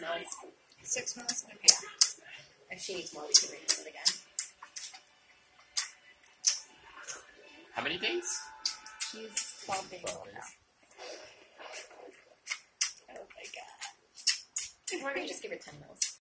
months. Six mils? Okay. Yeah. If she needs more, we can renew it again. How many days? She's 12 days old now. Oh my god. Or maybe just give her 10 mils.